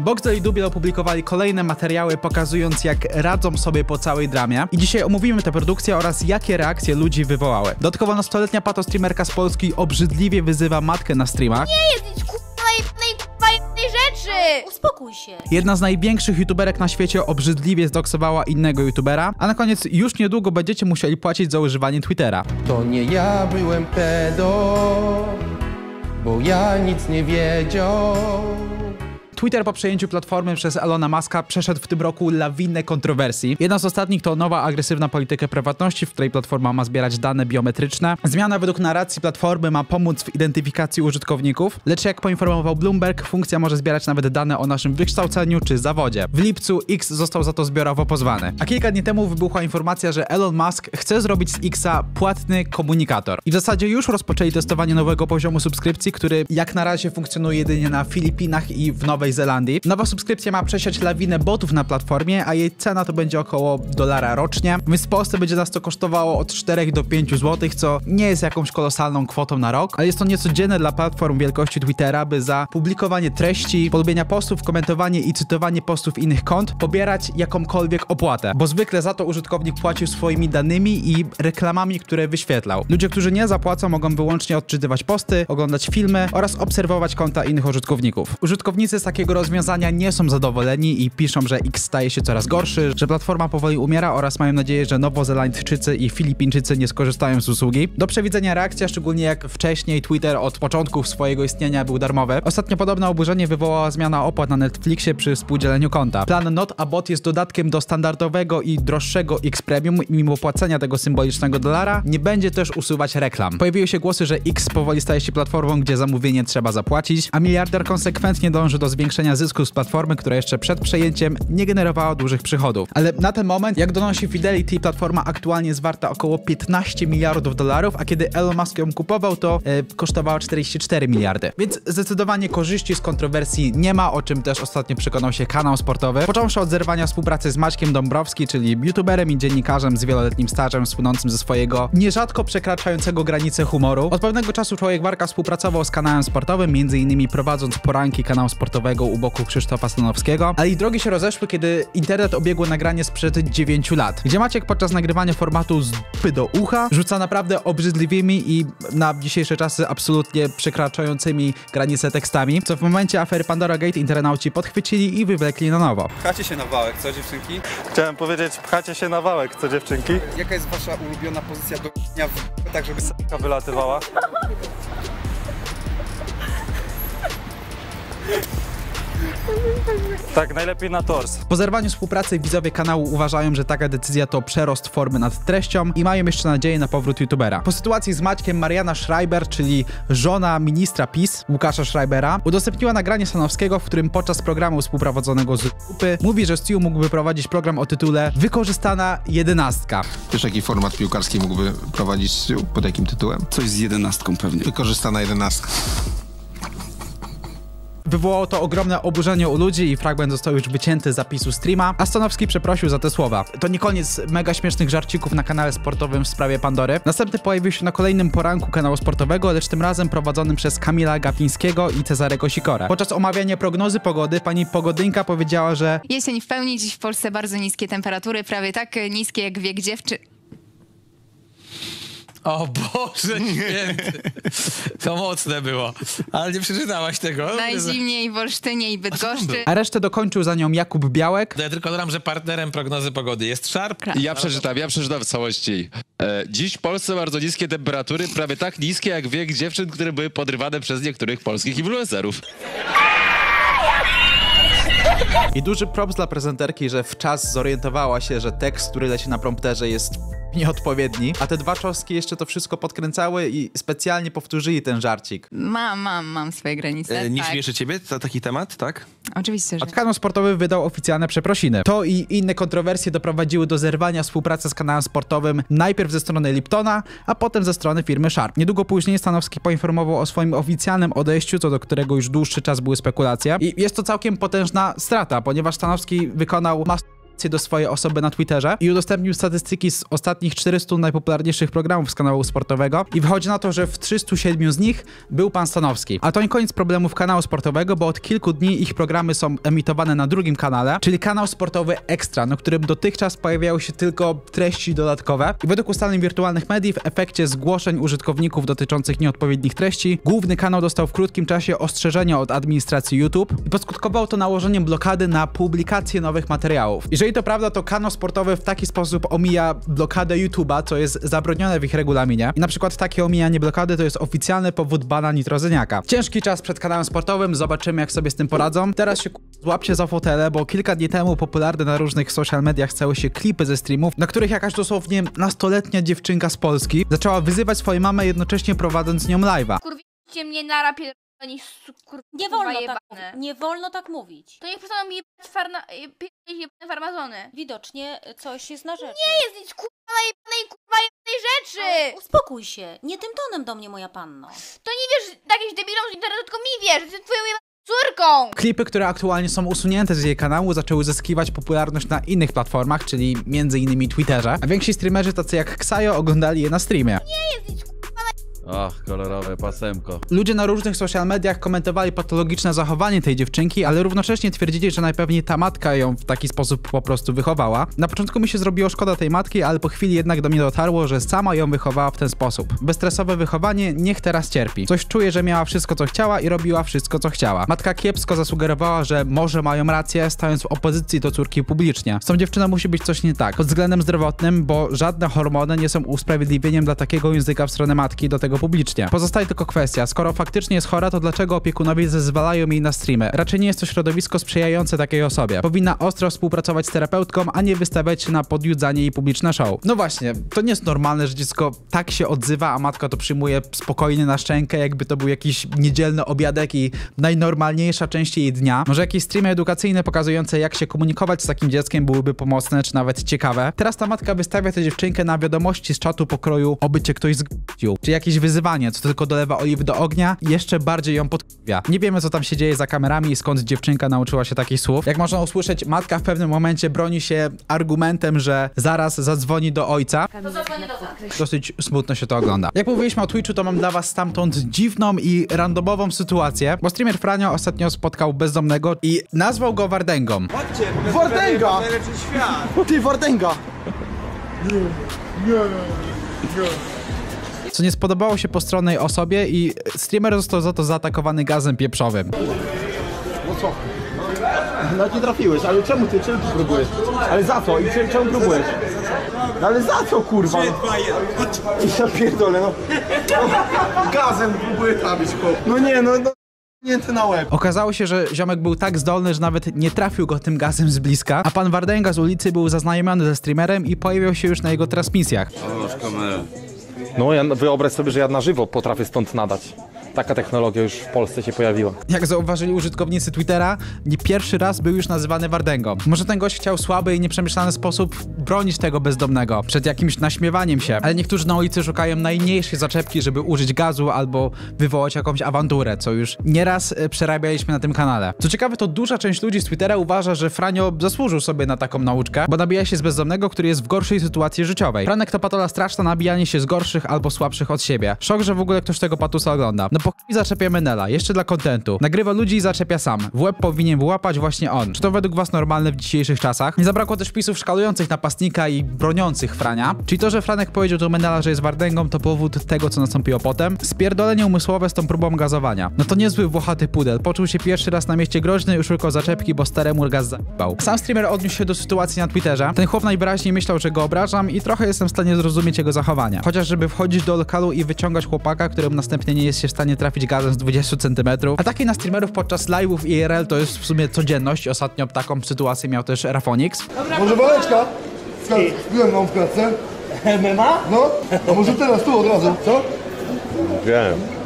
Boxdel i Dubiel opublikowali kolejne materiały pokazując jak radzą sobie po całej dramie i dzisiaj omówimy tę produkcję oraz jakie reakcje ludzi wywołały. Dodatkowo nastoletnia patostreamerka z Polski obrzydliwie wyzywa matkę na streamach. Jedź kurwa jednej fajnej rzeczy! Uspokój się. Jedna z największych youtuberek na świecie obrzydliwie zdoksowała innego youtubera, a na koniec już niedługo będziecie musieli płacić za używanie Twittera. To nie ja byłem pedo, bo ja nic nie wiedział. Twitter po przejęciu platformy przez Elona Muska przeszedł w tym roku lawinę kontrowersji. Jedna z ostatnich to nowa agresywna polityka prywatności, w której platforma ma zbierać dane biometryczne. Zmiana według narracji platformy ma pomóc w identyfikacji użytkowników, lecz jak poinformował Bloomberg, funkcja może zbierać nawet dane o naszym wykształceniu czy zawodzie. W lipcu X został za to zbiorowo pozwany. A kilka dni temu wybuchła informacja, że Elon Musk chce zrobić z Xa płatny komunikator. I w zasadzie już rozpoczęli testowanie nowego poziomu subskrypcji, który jak na razie funkcjonuje jedynie na Filipinach i w Nowej Zelandii. Nowa subskrypcja ma przesiać lawinę botów na platformie, a jej cena to będzie około dolara rocznie, więc w Polsce będzie nas to kosztowało od 4 do 5 zł, co nie jest jakąś kolosalną kwotą na rok, ale jest to niecodzienne dla platform wielkości Twittera, by za publikowanie treści, polubienia postów, komentowanie i cytowanie postów innych kont pobierać jakąkolwiek opłatę, bo zwykle za to użytkownik płacił swoimi danymi i reklamami, które wyświetlał. Ludzie, którzy nie zapłacą, mogą wyłącznie odczytywać posty, oglądać filmy oraz obserwować konta innych użytkowników. Użytkownicy z takiego rozwiązania nie są zadowoleni i piszą, że X staje się coraz gorszy, że platforma powoli umiera oraz mają nadzieję, że Nowozelandczycy i Filipińczycy nie skorzystają z usługi. Do przewidzenia reakcja, szczególnie jak wcześniej Twitter od początków swojego istnienia był darmowy. Ostatnio podobne oburzenie wywołała zmiana opłat na Netflixie przy współdzieleniu konta. Plan Not a Bot jest dodatkiem do standardowego i droższego X Premium mimo płacenia tego symbolicznego dolara nie będzie też usuwać reklam. Pojawiły się głosy, że X powoli staje się platformą, gdzie zamówienie trzeba zapłacić, a miliarder konsekwentnie dąży do zwiększenia zysku z platformy, która jeszcze przed przejęciem nie generowała dużych przychodów. Ale na ten moment, jak donosi Fidelity, platforma aktualnie jest warta około 15 miliardów dolarów, a kiedy Elon Musk ją kupował, to e, kosztowała 44 miliardy. Więc zdecydowanie korzyści z kontrowersji nie ma, o czym też ostatnio przekonał się kanał sportowy. Począwszy od zerwania współpracy z Maćkiem Dąbrowski, czyli youtuberem i dziennikarzem z wieloletnim stażem, słynącym ze swojego nierzadko przekraczającego granice humoru. Od pewnego czasu człowiek Warka współpracował z kanałem sportowym, m.in. prowadząc poranki kanału sportowego u boku Krzysztofa Stanowskiego, ale ich drogi się rozeszły, kiedy internet obiegło nagranie sprzed 9 lat, gdzie Maciek podczas nagrywania formatu z dupy do ucha rzuca naprawdę obrzydliwymi i na dzisiejsze czasy absolutnie przekraczającymi granice tekstami, co w momencie afery Pandora Gate internauci podchwycili i wywlekli na nowo. Pchacie się na wałek, co dziewczynki? Chciałem powiedzieć, pchacie się na wałek, co dziewczynki? Jaka jest wasza ulubiona pozycja do dnia w tak, żeby Taka wylatywała. Tak, najlepiej na tors. Po zerwaniu współpracy widzowie kanału uważają, że taka decyzja to przerost formy nad treścią i mają jeszcze nadzieję na powrót youtubera. Po sytuacji z Maćkiem Mariana Schreiber, czyli żona ministra PiS, Łukasza Schreibera, udostępniła nagranie Stanowskiego, w którym podczas programu współprowadzonego z grupy mówi, że Stu mógłby prowadzić program o tytule Wykorzystana jedenastka. Wiesz, jaki format piłkarski mógłby prowadzić Stu? Pod jakim tytułem? Coś z jedenastką pewnie. Wykorzystana jedenastka. Wywołało to ogromne oburzenie u ludzi i fragment został już wycięty z zapisu streama, a Stanowski przeprosił za te słowa. To nie koniec mega śmiesznych żarcików na kanale sportowym w sprawie Pandory. Następny pojawił się na kolejnym poranku kanału sportowego, lecz tym razem prowadzonym przez Kamila Gapińskiego i Cezarego Sikora. Podczas omawiania prognozy pogody pani Pogodynka powiedziała, że Jesień w pełni, dziś w Polsce bardzo niskie temperatury, prawie tak niskie jak wiek dziewczyn. O Boże święty. To mocne było. Ale nie przeczytałaś tego. Najzimniej w Olsztynie i Bydgoszczy. a resztę dokończył za nią Jakub Białek, Ja tylko dodam, że partnerem prognozy pogody jest Sharp. Ja przeczytam, ja przeczytam w całości. E, dziś w Polsce bardzo niskie temperatury, prawie tak niskie jak wiek dziewczyn, które były podrywane przez niektórych polskich influencerów. I duży props dla prezenterki, że w czas zorientowała się, że tekst, który leci na prompterze jest nieodpowiedni, a te dwa czosnki jeszcze to wszystko podkręcały i specjalnie powtórzyli ten żarcik. Mam, mam, mam swoje granice. E, nie tak. śmieszy ciebie ta, taki temat, tak? Oczywiście, że A kanał sportowy wydał oficjalne przeprosiny. To i inne kontrowersje doprowadziły do zerwania współpracy z kanałem sportowym najpierw ze strony Liptona, a potem ze strony firmy Sharp. Niedługo później Stanowski poinformował o swoim oficjalnym odejściu, co do którego już dłuższy czas były spekulacje. I jest to całkiem potężna strata, ponieważ Stanowski wykonał mas do swojej osoby na Twitterze i udostępnił statystyki z ostatnich 400 najpopularniejszych programów z kanału sportowego i wychodzi na to, że w 307 z nich był pan Stanowski. A to nie koniec problemów kanału sportowego, bo od kilku dni ich programy są emitowane na drugim kanale, czyli kanał sportowy Extra, na którym dotychczas pojawiały się tylko treści dodatkowe. I według ustaleń wirtualnych mediów, w efekcie zgłoszeń użytkowników dotyczących nieodpowiednich treści, główny kanał dostał w krótkim czasie ostrzeżenia od administracji YouTube i poskutkowało to nałożeniem blokady na publikację nowych materiałów. Jeżeli to prawda, to kanał sportowy w taki sposób omija blokadę YouTube'a, co jest zabronione w ich regulaminie. I na przykład takie omijanie blokady to jest oficjalny powód bana nitrozyniaka. Ciężki czas przed kanałem sportowym, zobaczymy jak sobie z tym poradzą. Teraz się złapcie za fotele, bo kilka dni temu popularne na różnych social mediach stały się klipy ze streamów, na których jakaś dosłownie nastoletnia dziewczynka z Polski zaczęła wyzywać swoją mamę jednocześnie prowadząc nią live'a. Kurwicie mnie na rapie, oni kur... Nie wolno tak jebane. Nie wolno tak mówić. To niech przestaną mi jebać farna... jebać jebane farmazony. Widocznie coś jest na rzeczy. Nie jest nic kurwa najebanej kurwa jednej rzeczy! Uspokój się. Nie tym tonem do mnie, moja panno. To nie wiesz jakimś debilom z internetu, tylko mi wiesz, jestem twoją jebaną córką! Klipy, które aktualnie są usunięte z jej kanału, zaczęły zyskiwać popularność na innych platformach, czyli m.in. Twitterze, a więksi streamerzy tacy jak Ksajo oglądali je na streamie. Ach, kolorowe pasemko. Ludzie na różnych social mediach komentowali patologiczne zachowanie tej dziewczynki, ale równocześnie twierdzili, że najpewniej ta matka ją w taki sposób po prostu wychowała. Na początku mi się zrobiło szkoda tej matki, ale po chwili jednak do mnie dotarło, że sama ją wychowała w ten sposób. Bezstresowe wychowanie niech teraz cierpi. Coś czuję, że miała wszystko co chciała i robiła wszystko co chciała. Matka kiepsko zasugerowała, że może mają rację, stając w opozycji do córki publicznie. Z tą dziewczyną musi być coś nie tak. Pod względem zdrowotnym, bo żadne hormony nie są usprawiedliwieniem dla takiego języka w stronę matki do tego publicznie. Pozostaje tylko kwestia, skoro faktycznie jest chora, to dlaczego opiekunowie zezwalają jej na streamy? Raczej nie jest to środowisko sprzyjające takiej osobie. Powinna ostro współpracować z terapeutką, a nie wystawiać się na podjudzanie i publiczne show. No właśnie, to nie jest normalne, że dziecko tak się odzywa, a matka to przyjmuje spokojnie na szczękę, jakby to był jakiś niedzielny obiadek i najnormalniejsza część jej dnia. Może jakieś streamy edukacyjne pokazujące, jak się komunikować z takim dzieckiem byłyby pomocne, czy nawet ciekawe. Teraz ta matka wystawia tę dziewczynkę na wiadomości z czatu pokroju, oby cię ktoś zgłosił, czy jakieś wyzywanie, co tylko dolewa oliwy do ognia i jeszcze bardziej ją podkrawia. Nie wiemy, co tam się dzieje za kamerami i skąd dziewczynka nauczyła się takich słów. Jak można usłyszeć, matka w pewnym momencie broni się argumentem, że zaraz zadzwoni do ojca. Dosyć smutno się to ogląda. Jak mówiliśmy o Twitchu, to mam dla was stamtąd dziwną i randomową sytuację, bo streamer Franio ostatnio spotkał bezdomnego i nazwał go Wardęgą. Wardęga! Ty, Wardęga! Co nie spodobało się postronnej osobie i streamer został za to zaatakowany gazem pieprzowym. No co? No nie trafiłeś, ale czemu ty, czemu ty próbujesz? Ale za co? I czemu, czemu próbujesz? No ale za co kurwa? Ja pierdolę no. Gazem próbuję trafić chłop. No nie, no, no. Nięty na łeb. Okazało się, że ziomek był tak zdolny, że nawet nie trafił go tym gazem z bliska, a pan Wardęga z ulicy był zaznajomiony ze streamerem i pojawiał się już na jego transmisjach. No ja wyobraź sobie, że ja na żywo potrafię stąd nadać. Taka technologia już w Polsce się pojawiła. Jak zauważyli użytkownicy Twittera, nie pierwszy raz był już nazywany Wardęgą. Może ten gość chciał słaby i nieprzemyślany sposób bronić tego bezdomnego przed jakimś naśmiewaniem się, ale niektórzy na ulicy szukają najmniejszej zaczepki, żeby użyć gazu albo wywołać jakąś awanturę, co już nieraz e, przerabialiśmy na tym kanale. Co ciekawe, to duża część ludzi z Twittera uważa, że Franio zasłużył sobie na taką nauczkę, bo nabija się z bezdomnego, który jest w gorszej sytuacji życiowej. Franek to patola straszna, nabijanie się z gorszych albo słabszych od siebie. Szok, że w ogóle ktoś tego patusa ogląda. No po chuj zaczepia Menela, jeszcze dla kontentu. Nagrywa ludzi i zaczepia sam. W łeb powinien wyłapać właśnie on. Czy to według was normalne w dzisiejszych czasach? Nie zabrakło też wpisów szkalujących napastnika i broniących Frania. Czyli to, że Franek powiedział do Menela, że jest wardęgą, to powód tego, co nastąpiło potem. Spierdolenie umysłowe z tą próbą gazowania. No to niezły włochaty pudel. Poczuł się pierwszy raz na mieście groźny i szukał zaczepki, bo staremu gaz zajebał. Sam streamer odniósł się do sytuacji na Twitterze. Ten chłop najwyraźniej myślał, że go obrażam i trochę jestem w stanie zrozumieć jego zachowania. Chociaż żeby wchodzić do lokalu i wyciągać chłopaka, któremu następnie nie jest się w stanie trafić gazem z 20 cm. Ataki na streamerów podczas live'ów IRL to jest w sumie codzienność. Ostatnio taką sytuację miał też Rafonix. Może waleczka? Byłem mam w klatce. MMA? No, a może teraz tu od razu, co? Wiem.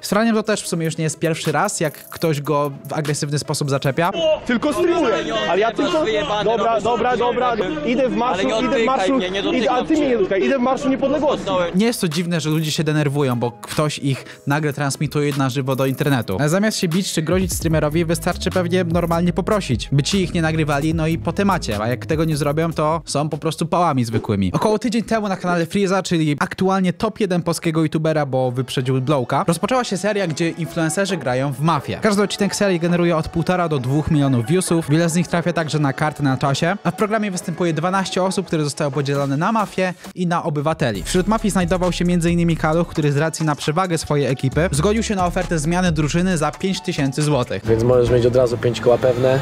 Z Franiem to też w sumie już nie jest pierwszy raz, jak ktoś go w agresywny sposób zaczepia. Tylko streamuję, ale ja tylko... Dobra, dobra, dobra, idę w marszu, idę w marszu, idę, a ty mnie nie dotykaj, idę w marszu niepodległości. Nie jest to dziwne, że ludzie się denerwują, bo ktoś ich nagle transmituje na żywo do internetu. Ale Zamiast się bić czy grozić streamerowi, wystarczy pewnie normalnie poprosić, by ci ich nie nagrywali, no i po temacie, a jak tego nie zrobią, to są po prostu pałami zwykłymi. Około tydzień temu na kanale Freeza, czyli aktualnie top 1 polskiego youtubera, bo wyprzedził Blowka, rozpoczęła się seria, gdzie influencerzy grają w mafię. Każdy odcinek serii generuje od 1,5 do 2 milionów viewsów, wiele z nich trafia także na karty na czasie, a w programie występuje 12 osób, które zostały podzielone na mafię i na obywateli. Wśród mafii znajdował się m.in. Kaluch, który z racji na przewagę swojej ekipy zgodził się na ofertę zmiany drużyny za 5000 zł. Więc możesz mieć od razu 5 koła pewne.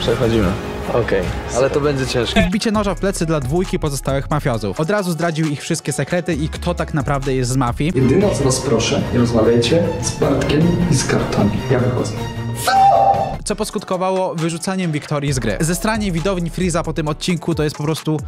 Przechodzimy. Okej, ale to będzie ciężkie. I wbicie noża w plecy dla dwójki pozostałych mafiozów. Od razu zdradził ich wszystkie sekrety i kto tak naprawdę jest z mafii. Jedyne o co was proszę, nie rozmawiajcie z Bartkiem i z kartami. Ja wychodzę. co poskutkowało wyrzucaniem Wiktorii z gry. Zestranie widowni Freeza po tym odcinku to jest po prostu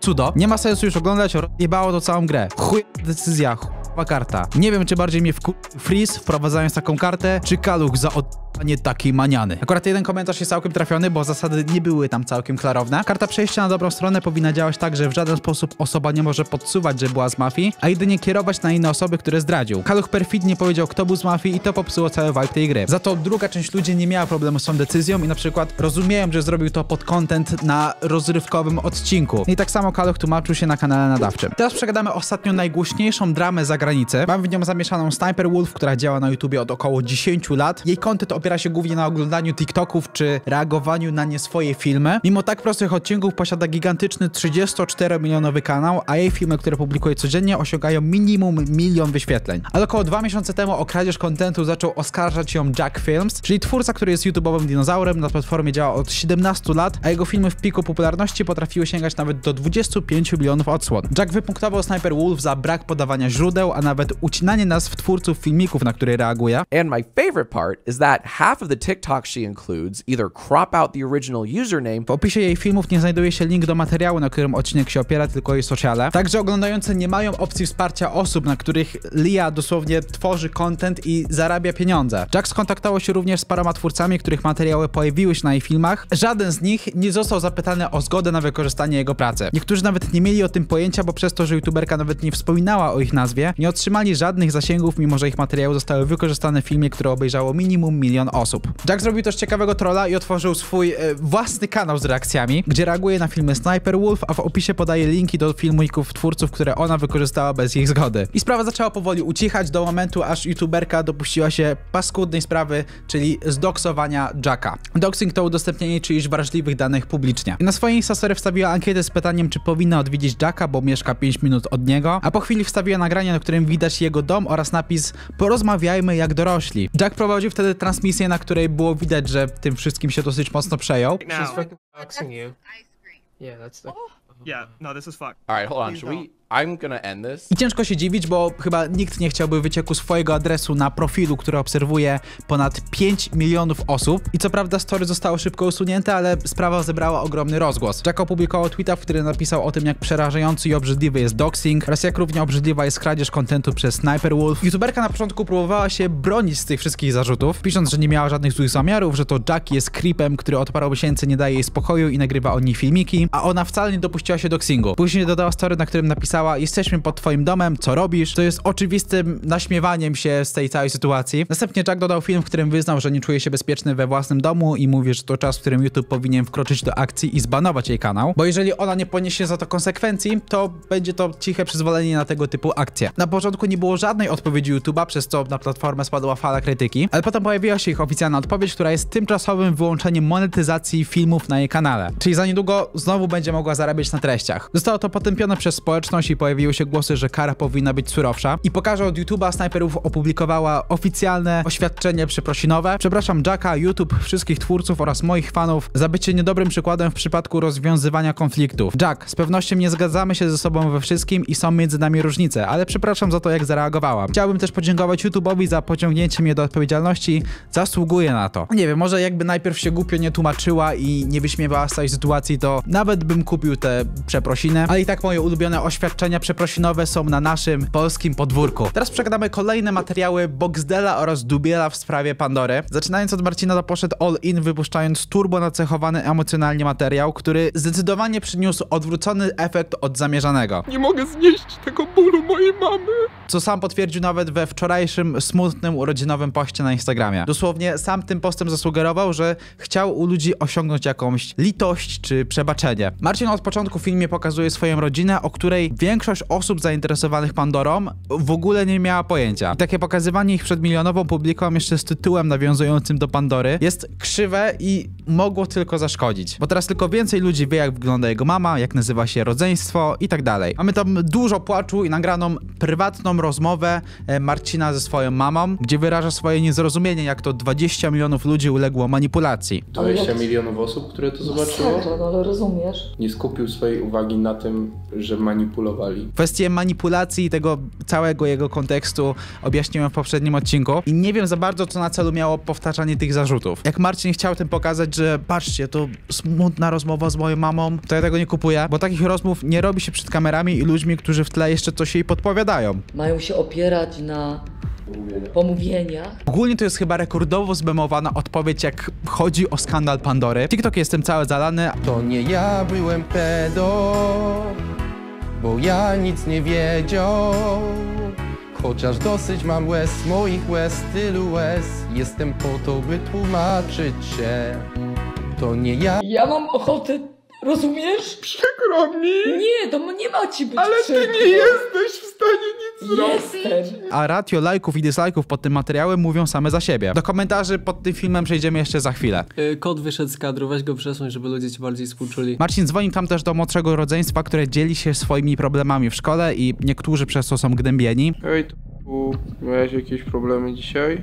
cudo. Nie ma sensu już oglądać, jebało to całą grę. Chuj decyzja, chujowa karta. Nie wiem, czy bardziej mnie wku... Freeze wprowadzając taką kartę, czy Kaluch za oddanie takiej maniany. Akurat jeden komentarz jest całkiem trafiony, bo zasady nie były tam całkiem klarowne. Karta przejścia na dobrą stronę powinna działać tak, że w żaden sposób osoba nie może podsuwać, że była z mafii, a jedynie kierować na inne osoby, które zdradził. Kaluch perfidnie powiedział, kto był z mafii i to popsuło cały vibe tej gry. Za to druga część ludzi nie miała problemu z tą decyzją i na przykład rozumieją, że zrobił to pod content na rozrywkowym odcinku. I tak samo Kaluch tłumaczył się na kanale nadawczym. Teraz przegadamy ostatnio najgłośniejszą dramę za granicę. Mam w nią zamieszaną Sniper Wolf, która działa na YouTubie od około 10 lat. Jej content opiera się głównie na oglądaniu TikToków czy reagowaniu na nie swoje filmy. Mimo tak prostych odcinków posiada gigantyczny 34-milionowy kanał, a jej filmy, które publikuje codziennie osiągają minimum milion wyświetleń. Ale około dwa miesiące temu o kradzież kontentu zaczął oskarżać ją Jack Films, czyli twórca, który jest YouTube'owym dinozaurem, na platformie działa od 17 lat, a jego filmy w piku popularności potrafiły sięgać nawet do 25 milionów odsłon. Jack wypunktował Sniper Wolf za brak podawania źródeł, a nawet ucinanie nazw twórców filmików, na które reaguje. And my favorite part is that half of the she includes either crop out the original username. W opisie jej filmów nie znajduje się link do materiału, na którym odcinek się opiera, tylko jej sociale. Także oglądający nie mają opcji wsparcia osób, na których Lia dosłownie tworzy content i zarabia pieniądze. Jack skontaktował się również z paroma twórcami, których materiały pojawiły się na jej filmach. Żaden z nich nie został zapytany o zgodę na wykorzystanie jego pracy. Niektórzy nawet nie mieli o tym pojęcia, bo przez to, że youtuberka nawet nie wspominała o ich nazwie, nie otrzymali żadnych zasięgów, mimo że ich materiały zostały wykorzystane w filmie, który obejrzało minimum milion osób. Jack zrobił też ciekawego trolla i otworzył swój e, własny kanał z reakcjami, gdzie reaguje na filmy Sniper Wolf, a w opisie podaje linki do filmików twórców, które ona wykorzystała bez ich zgody. I sprawa zaczęła powoli ucichać do momentu, aż youtuberka dopuściła się paskudnej sprawy, czyli zdoksowania Jacka. Doxing to udostępnienie czyichś wrażliwych danych publicznie. Na swojej Instastory wstawiła ankietę z pytaniem, czy powinna odwiedzić Jacka, bo mieszka 5 minut od niego, a po chwili wstawiła nagranie, na którym widać jego dom oraz napis porozmawiajmy jak dorośli. Jack prowadził wtedy transmisję, na której było widać, że tym wszystkim się dosyć mocno przejął. She's fucking boxing you. Yeah, that's the. Yeah, no, this is fucked. All right, hold on. Should we? I'm gonna end this. I ciężko się dziwić, bo chyba nikt nie chciałby wycieku swojego adresu na profilu, który obserwuje ponad 5 milionów osób. I co prawda story zostało szybko usunięte, ale sprawa zebrała ogromny rozgłos. Jack opublikował tweeta, w którym napisał o tym, jak przerażający i obrzydliwy jest doxing oraz jak równie obrzydliwa jest kradzież kontentu przez Sniper Wolf. YouTuberka na początku próbowała się bronić z tych wszystkich zarzutów, pisząc, że nie miała żadnych złych zamiarów, że to Jack jest creepem, który od paru miesięcy nie daje jej spokoju i nagrywa o niej filmiki, a ona wcale nie dopuściła się doxingu. Później dodała story, na którym napisała jesteśmy pod twoim domem, co robisz? To jest oczywistym naśmiewaniem się z tej całej sytuacji. Następnie Jack dodał film, w którym wyznał, że nie czuje się bezpieczny we własnym domu i mówi, że to czas, w którym YouTube powinien wkroczyć do akcji i zbanować jej kanał, bo jeżeli ona nie poniesie za to konsekwencji, to będzie to ciche przyzwolenie na tego typu akcje. Na początku nie było żadnej odpowiedzi YouTube'a, przez co na platformę spadła fala krytyki, ale potem pojawiła się ich oficjalna odpowiedź, która jest tymczasowym wyłączeniem monetyzacji filmów na jej kanale. Czyli za niedługo znowu będzie mogła zarabiać na treściach. Zostało to potępione przez społeczność i pojawiły się głosy, że kara powinna być surowsza. I pokażę od YouTube'a Sniperów opublikowała oficjalne oświadczenie przeprosinowe. Przepraszam Jacka, YouTube, wszystkich twórców oraz moich fanów za bycie niedobrym przykładem w przypadku rozwiązywania konfliktów. Jack, z pewnością nie zgadzamy się ze sobą we wszystkim i są między nami różnice, ale przepraszam za to, jak zareagowałam. Chciałbym też podziękować YouTube'owi za pociągnięcie mnie do odpowiedzialności. Zasługuję na to. Nie wiem, może jakby najpierw się głupio nie tłumaczyła i nie wyśmiewała z tej sytuacji, to nawet bym kupił te przeprosiny, ale i tak moje ulubione oświadczenie przeprosinowe są na naszym polskim podwórku. Teraz przegadamy kolejne materiały Boxdela oraz Dubiela w sprawie Pandory. Zaczynając od Marcina, to poszedł all in, wypuszczając turbo nacechowany emocjonalnie materiał, który zdecydowanie przyniósł odwrócony efekt od zamierzanego. Nie mogę znieść tego bólu mojej mamy. Co sam potwierdził nawet we wczorajszym smutnym urodzinowym poście na Instagramie. Dosłownie sam tym postem zasugerował, że chciał u ludzi osiągnąć jakąś litość czy przebaczenie. Marcin od początku w filmie pokazuje swoją rodzinę, o której większość osób zainteresowanych Pandorą w ogóle nie miała pojęcia. I takie pokazywanie ich przed milionową publiką jeszcze z tytułem nawiązującym do Pandory jest krzywe i mogło tylko zaszkodzić. Bo teraz tylko więcej ludzi wie, jak wygląda jego mama, jak nazywa się rodzeństwo i tak dalej. Mamy tam dużo płaczu i nagraną prywatną rozmowę e, Marcina ze swoją mamą, gdzie wyraża swoje niezrozumienie, jak to 20 milionów ludzi uległo manipulacji. 20 milionów osób, które to zobaczyło, Masakra, no ale rozumiesz? nie skupił swojej uwagi na tym, że manipulowali. Kwestię manipulacji i tego całego jego kontekstu objaśniłem w poprzednim odcinku i nie wiem za bardzo, co na celu miało powtarzanie tych zarzutów. Jak Marcin chciał tym pokazać, że patrzcie, to smutna rozmowa z moją mamą, to ja tego nie kupuję, bo takich rozmów nie robi się przed kamerami i ludźmi, którzy w tle jeszcze coś jej podpowiadają. Mają się opierać na pomówieniach. Ogólnie to jest chyba rekordowo zmemowana odpowiedź, jak chodzi o skandal Pandory. TikTok jestem cały zalany. To nie ja byłem pedo, bo ja nic nie wiedział. Chociaż dosyć mam łez, moich łez, tylu łez. Jestem po to, by tłumaczyć się. To nie ja. Ja mam ochotę, rozumiesz? Przykro mi. Nie, to nie ma ci być Ale ty przykro. nie jesteś w stanie nic zrobić. Jestem. A ratio lajków i dislajków pod tym materiałem mówią same za siebie. Do komentarzy pod tym filmem przejdziemy jeszcze za chwilę. Y, Kot wyszedł z kadru, weź go przesuń, żeby ludzie ci bardziej współczuli. Marcin dzwonił tam też do młodszego rodzeństwa, które dzieli się swoimi problemami w szkole i niektórzy przez to są gnębieni. Hej, tu miałeś jakieś problemy dzisiaj?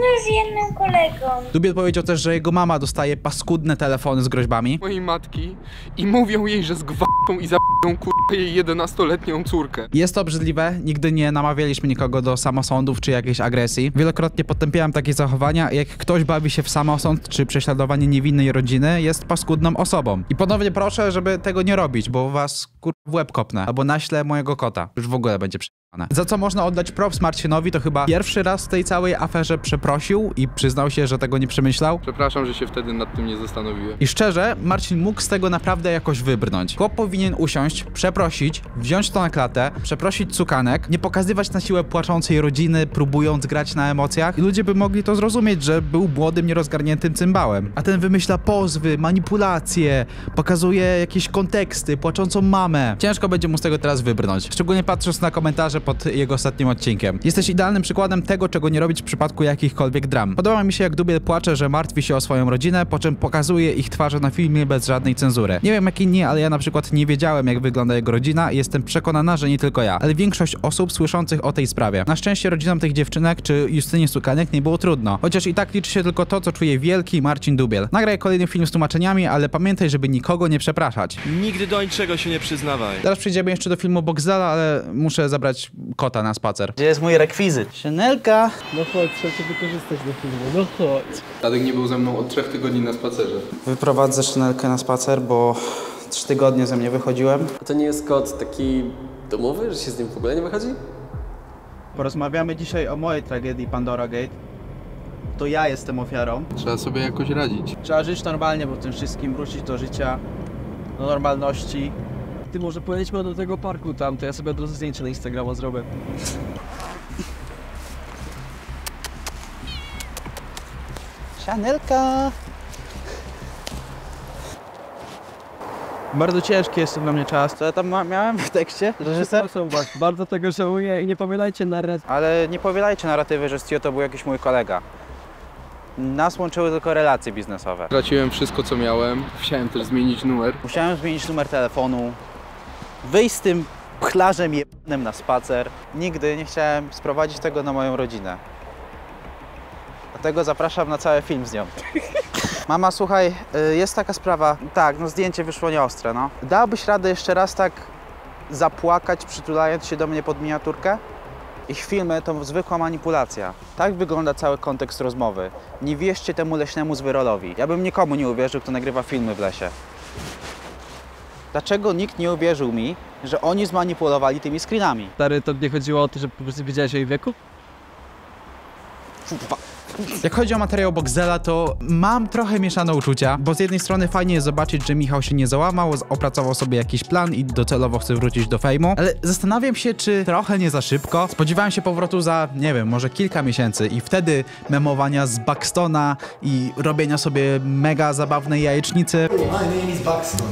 No z jednym kolegą. Dubiel powiedział też, że jego mama dostaje paskudne telefony z groźbami. Mojej matki i mówią jej, że zgwałcą i zabiją kurwa jej 11-letnią córkę. Jest to obrzydliwe, nigdy nie namawialiśmy nikogo do samosądów czy jakiejś agresji. Wielokrotnie potępiałem takie zachowania, jak ktoś bawi się w samosąd czy prześladowanie niewinnej rodziny, jest paskudną osobą. I ponownie proszę, żeby tego nie robić, bo was kur... w łeb kopnę, albo naślę mojego kota. Już w ogóle będzie prze... Za co można oddać props Marcinowi, to chyba pierwszy raz w tej całej aferze przeprosił i przyznał się, że tego nie przemyślał. Przepraszam, że się wtedy nad tym nie zastanowiłem. I szczerze, Marcin mógł z tego naprawdę jakoś wybrnąć. Chłop powinien usiąść, przeprosić, wziąć to na klatę, przeprosić cukanek, nie pokazywać na siłę płaczącej rodziny, próbując grać na emocjach i ludzie by mogli to zrozumieć, że był młodym, nierozgarniętym cymbałem. A ten wymyśla pozwy, manipulacje, pokazuje jakieś konteksty, płaczącą mamę. Ciężko będzie mu z tego teraz wybrnąć. Szczególnie patrząc na komentarze pod jego ostatnim odcinkiem. Jesteś idealnym przykładem tego, czego nie robić w przypadku jakichkolwiek dram. Podoba mi się, jak Dubiel płacze, że martwi się o swoją rodzinę, po czym pokazuje ich twarze na filmie bez żadnej cenzury. Nie wiem jak inni, ale ja na przykład nie wiedziałem, jak wygląda jego rodzina i jestem przekonana, że nie tylko ja, ale większość osób słyszących o tej sprawie. Na szczęście rodzinom tych dziewczynek czy Justynie Sukanek nie było trudno. Chociaż i tak liczy się tylko to, co czuje wielki Marcin Dubiel. Nagraj kolejny film z tłumaczeniami, ale pamiętaj, żeby nikogo nie przepraszać. Nigdy do niczego się nie przyznawaj. Teraz przejdziemy jeszcze do filmu Boxdela, ale muszę zabrać kota na spacer. Gdzie jest mój rekwizyt? Chanelka. No chodź, trzeba się wykorzystać do filmu, no chodź. Tadek nie był ze mną od trzech tygodni na spacerze. Wyprowadzę Chanelkę na spacer, bo trzy tygodnie ze mnie wychodziłem. To nie jest kot taki domowy, że się z nim w ogóle nie wychodzi? Porozmawiamy dzisiaj o mojej tragedii Pandora Gate. To ja jestem ofiarą. Trzeba sobie jakoś radzić. Trzeba żyć normalnie po tym wszystkim, wrócić do życia, do normalności. Ty może pojedźmy do tego parku tam, to ja sobie od razu zdjęcie na Instagrama zrobię. Chanelka! Bardzo ciężki jest to dla mnie czas. Co ja tam ma- miałem w tekście? Reżyser? Przepraszam was, bardzo tego żałuję i nie powielajcie narracji. Ale nie powielajcie narratywy, że Stio to był jakiś mój kolega. Nas łączyły tylko relacje biznesowe. Straciłem wszystko, co miałem. Chciałem też zmienić numer. Musiałem zmienić numer telefonu, wyjść z tym pchlarzem jebnym na spacer. Nigdy nie chciałem sprowadzić tego na moją rodzinę. Dlatego zapraszam na cały film z nią. Mama, słuchaj, y, jest taka sprawa. Tak, no zdjęcie wyszło nieostre, no. Dałabyś radę jeszcze raz tak zapłakać, przytulając się do mnie pod miniaturkę? Ich filmy to zwykła manipulacja. Tak wygląda cały kontekst rozmowy. Nie wierzcie temu leśnemu zwyrolowi. Ja bym nikomu nie uwierzył, kto nagrywa filmy w lesie. Dlaczego nikt nie uwierzył mi, że oni zmanipulowali tymi screenami? Stary, to nie chodziło o to, że po prostu wiedziałeś o jej wieku? Jak chodzi o materiał Boxela, to mam trochę mieszane uczucia, bo z jednej strony fajnie jest zobaczyć, że Michał się nie załamał, opracował sobie jakiś plan i docelowo chce wrócić do fejmu, ale zastanawiam się, czy trochę nie za szybko. Spodziewałem się powrotu za, nie wiem, może kilka miesięcy i wtedy memowania z Buxtona i robienia sobie mega zabawnej jajecznicy. My name is Buxton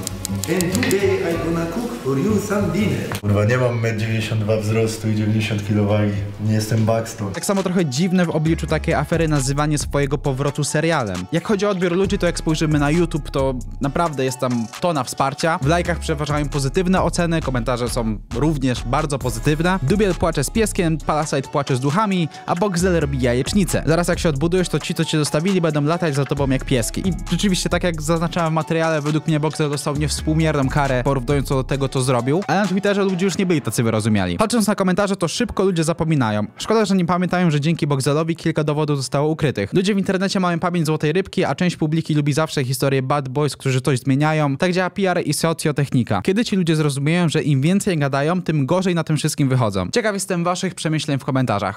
and today I gonna cook for you some dinner. Kurwa, nie mam 1,92 m wzrostu i 90 kg wagi. Nie jestem Buxton. Tak samo trochę dziwne w obliczu takiej afery nazywanie swojego powrotu serialem. Jak chodzi o odbiór ludzi, to jak spojrzymy na YouTube, to naprawdę jest tam tona wsparcia. W lajkach przeważają pozytywne oceny, komentarze są również bardzo pozytywne. Dubiel płacze z pieskiem, Palasite płacze z duchami, a Boxel robi jajecznicę. Zaraz jak się odbudujesz, to ci, co cię zostawili, będą latać za tobą jak pieski. I rzeczywiście, tak jak zaznaczałem w materiale, według mnie Boxel dostał niewspółmierną karę, porównując do tego, co zrobił, ale na Twitterze ludzie już nie byli tacy wyrozumiali. Patrząc na komentarze, to szybko ludzie zapominają. Szkoda, że nie pamiętają, że dzięki Boxelowi kilka dowodów zostało ukrytych. Ludzie w internecie mają pamięć złotej rybki, a część publiki lubi zawsze historie bad boys, którzy coś zmieniają. Tak działa PR i socjotechnika. Kiedy ci ludzie zrozumieją, że im więcej gadają, tym gorzej na tym wszystkim wychodzą. Ciekaw jestem waszych przemyśleń w komentarzach.